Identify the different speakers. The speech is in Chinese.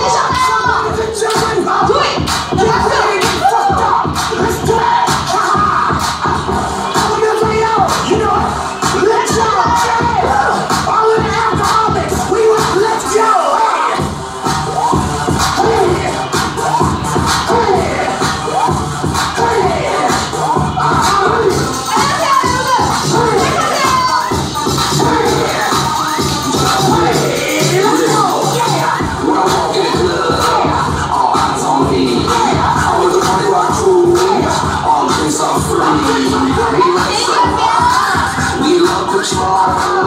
Speaker 1: 你少来了
Speaker 2: 你只要上一
Speaker 3: Oh,